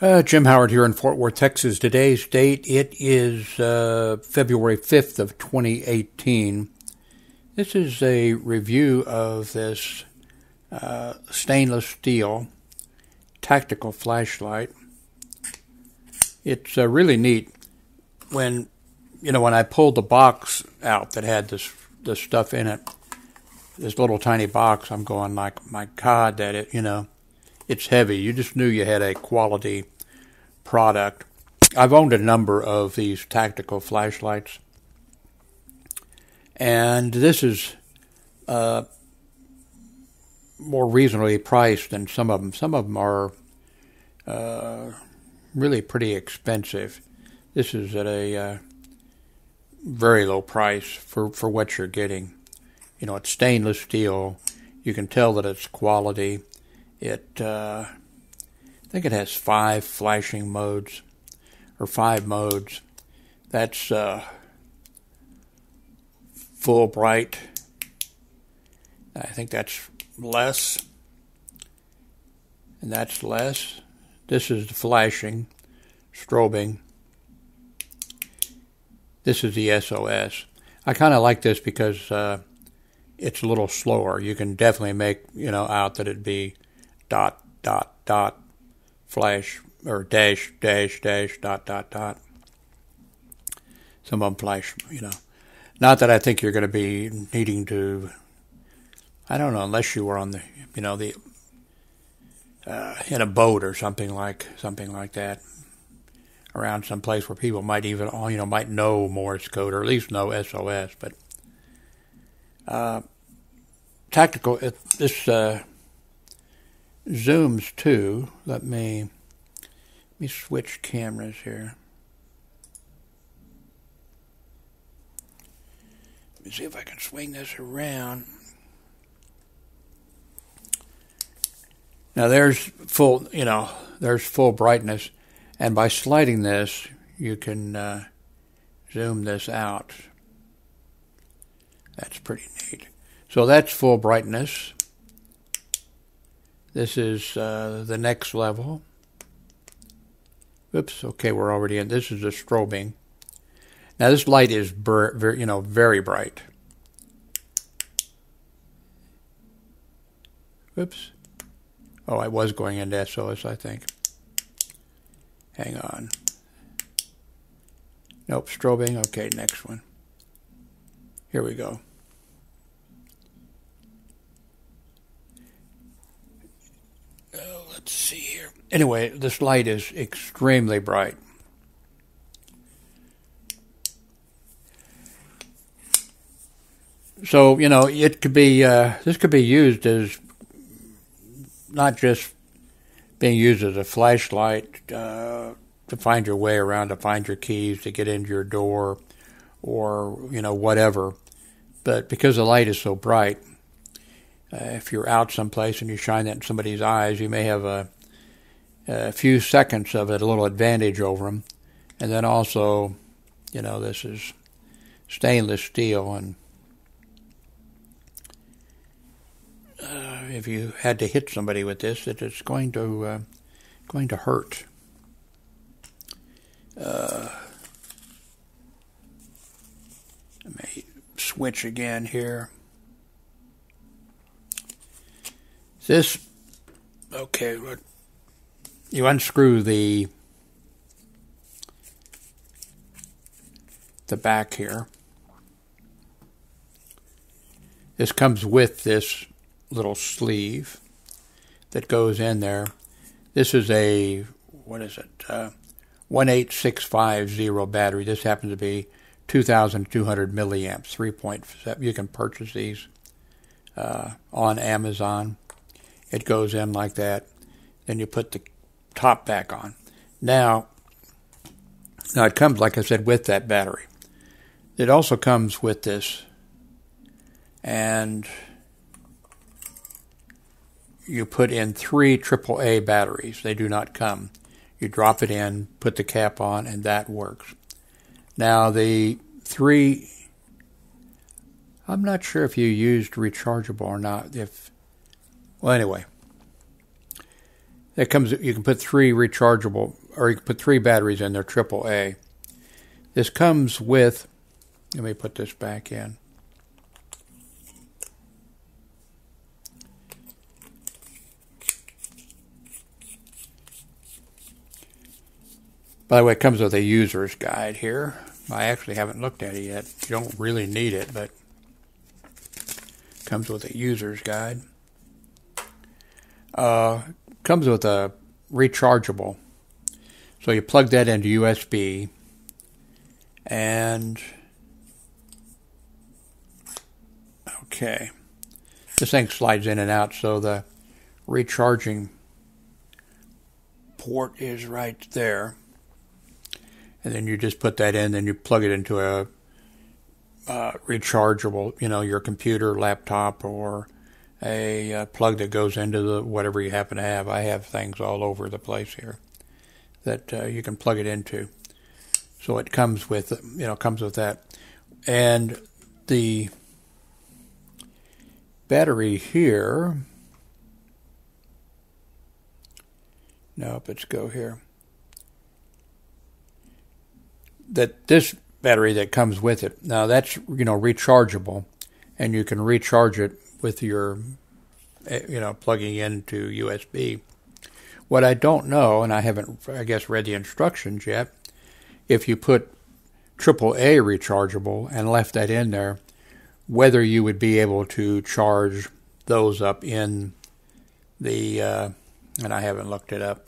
Uh, Jim Howard here in Fort Worth, Texas. Today's date, it is uh, February 5th of 2018. This is a review of this uh, stainless steel tactical flashlight. It's uh, really neat. When, you know, when I pulled the box out that had this, this stuff in it, this little tiny box, I'm going like, my God, that it, you know, it's heavy. You just knew you had a quality product. I've owned a number of these tactical flashlights, and this is uh, more reasonably priced than some of them. Some of them are uh, really pretty expensive. This is at a uh, very low price for, for what you're getting. You know, it's stainless steel. You can tell that it's quality. It, uh, I think it has five flashing modes, or five modes. That's uh, full bright. I think that's less, and that's less. This is the flashing, strobing. This is the SOS. I kind of like this because uh, it's a little slower. You can definitely make you know out that it'd be dot, dot, dot, flash, or dash, dash, dash, dot, dot, dot. Some of them flash, you know. Not that I think you're going to be needing to, I don't know, unless you were on the, you know, the, uh, in a boat or something like, something like that, around some place where people might even, you know, might know Morse code or at least know SOS, but, uh, tactical, this, uh, zooms too. Let me let me switch cameras here. Let me see if I can swing this around. Now there's full, you know, there's full brightness, and by sliding this, you can uh, zoom this out. That's pretty neat. So that's full brightness. This is uh, the next level. Oops, okay, we're already in. This is the strobing. Now this light is, you know, very bright. Oops. Oh, I was going into SOS, I think. Hang on. Nope, strobing. Okay, next one. Here we go. let's see here. Anyway, this light is extremely bright. So you know, it could be uh, this could be used as not just being used as a flashlight uh, to find your way around, to find your keys, to get into your door, or you know whatever. But because the light is so bright, uh, if you're out someplace and you shine that in somebody's eyes, you may have a, a few seconds of it, a little advantage over them. And then also, you know, this is stainless steel, and uh, if you had to hit somebody with this, that it's going to uh, going to hurt. Uh, let me switch again here. This, okay, you unscrew the the back here. This comes with this little sleeve that goes in there. This is a what is it? Uh, 18650 battery. This happens to be 2,200 milliamps, 3.7. You can purchase these uh, on Amazon. It goes in like that. Then you put the top back on. Now, now it comes, like I said, with that battery. It also comes with this, and you put in three AAA batteries. They do not come. You drop it in, put the cap on, and that works. Now, the three, I'm not sure if you used rechargeable or not. If well, anyway, that comes. You can put three rechargeable, or you can put three batteries in there, triple A. This comes with. Let me put this back in. By the way, it comes with a user's guide here. I actually haven't looked at it yet. You don't really need it, but it comes with a user's guide. Uh, comes with a rechargeable. So you plug that into USB and okay. This thing slides in and out so the recharging port is right there and then you just put that in, then you plug it into a uh, rechargeable, you know, your computer, laptop, or a uh, plug that goes into the whatever you happen to have. I have things all over the place here that uh, you can plug it into. So it comes with, you know, comes with that, and the battery here. Nope, let's go here that this battery that comes with it. Now that's you know rechargeable, and you can recharge it with your eh, you know plugging into USB. What I don't know, and I haven't I guess read the instructions yet, if you put AAA rechargeable and left that in there, whether you would be able to charge those up in the uh, and I haven't looked it up.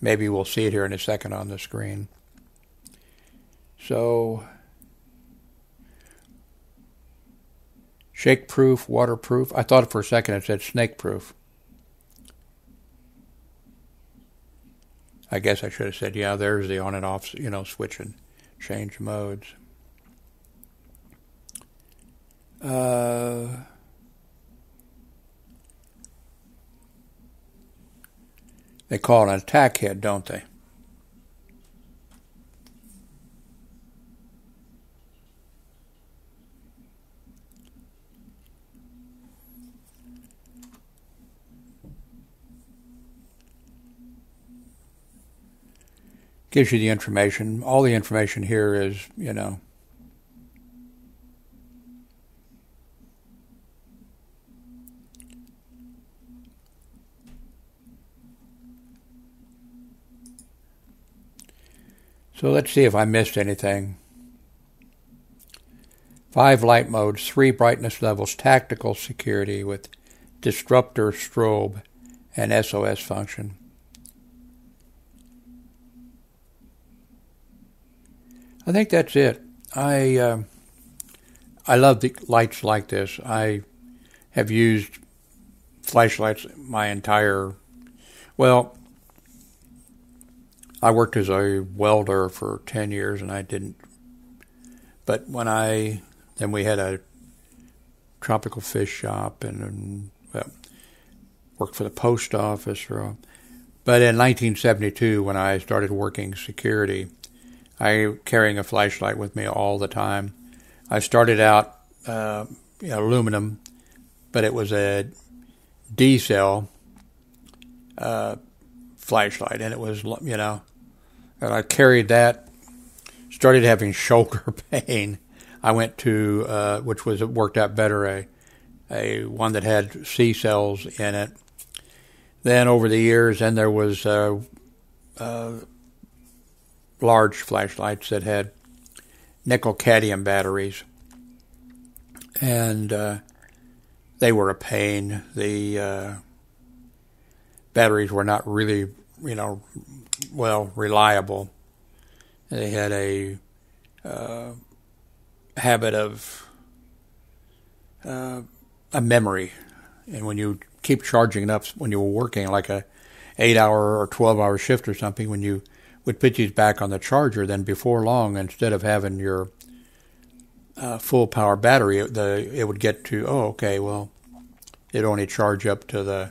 Maybe we'll see it here in a second on the screen. So, shake proof, waterproof. I thought for a second it said snake proof. I guess I should have said, yeah, there's the on and off, you know, switch and change modes. Uh, they call it an attack head, don't they? Gives you the information. All the information here is, you know, So let's see if I missed anything. Five light modes, three brightness levels, tactical security with disruptor strobe and SOS function. I think that's it. I uh, I love the lights like this. I have used flashlights my entire well. I worked as a welder for ten years, and I didn't. But when I then we had a tropical fish shop and, and well, worked for the post office. Or, but in 1972, when I started working security, I carrying a flashlight with me all the time. I started out uh, aluminum, but it was a D cell uh, flashlight, and it was you know, and I carried that. Started having shoulder pain. I went to uh, which was worked out better a a one that had C cells in it. Then over the years, then there was uh, uh large flashlights that had nickel cadmium batteries, and uh, they were a pain. The uh, batteries were not really, you know, well reliable. They had a uh, habit of uh, a memory, and when you keep charging it up, when you were working like a eight hour or twelve hour shift or something, when you would put you back on the charger, then before long, instead of having your uh, full power battery, the it would get to oh okay, well, it only charge up to the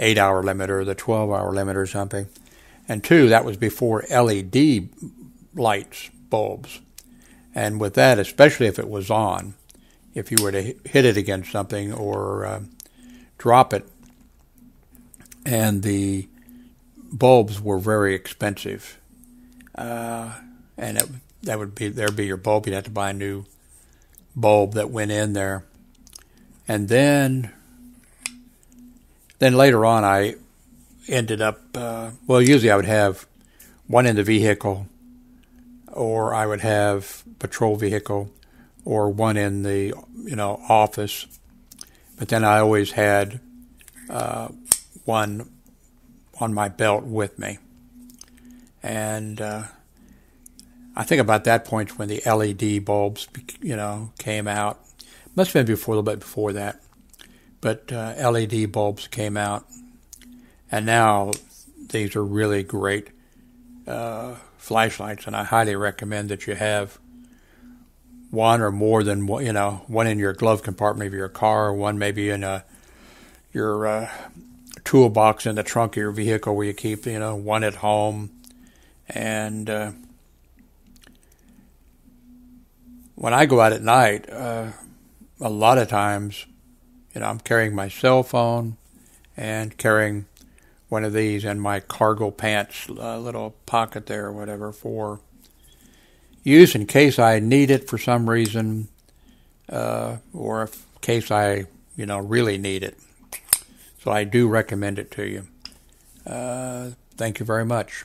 eight hour limit or the twelve hour limit or something. And two, that was before LED lights, bulbs, and with that, especially if it was on, if you were to hit it against something or uh, drop it, and the bulbs were very expensive, uh, and it, that would be there'd be your bulb. You'd have to buy a new bulb that went in there, and then then later on, I ended up uh, well. Usually, I would have one in the vehicle, or I would have patrol vehicle, or one in the you know office. But then I always had uh, one on my belt with me, and uh, I think about that point when the LED bulbs you know came out. Must have been before a little bit before that, but uh, LED bulbs came out, and now these are really great uh, flashlights, and I highly recommend that you have one or more than you know one in your glove compartment of your car, one maybe in a your uh, toolbox in the trunk of your vehicle where you keep you know one at home, and uh, when I go out at night, uh, a lot of times, you know, I'm carrying my cell phone and carrying one of these in my cargo pants uh, little pocket there or whatever for use in case I need it for some reason, uh, or in case I, you know, really need it. So I do recommend it to you. Uh, thank you very much.